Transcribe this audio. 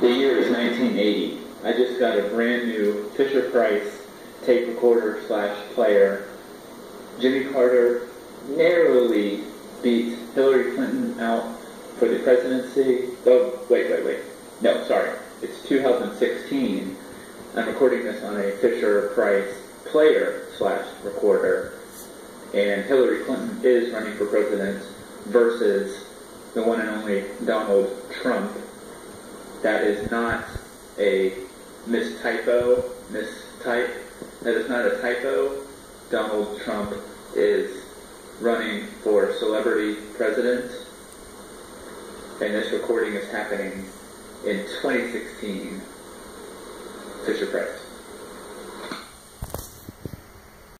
The year is 1980. I just got a brand new Fisher Price tape recorder slash player. Jimmy Carter narrowly beat Hillary Clinton out for the presidency. Oh, wait, wait, wait. No, sorry. It's 2016. I'm recording this on a Fisher Price player slash recorder. And Hillary Clinton is running for president versus the one and only Donald Trump. That is not a mistypo, mistype. That is not a typo. Donald Trump is running for celebrity president. And this recording is happening in 2016. Fisher Price.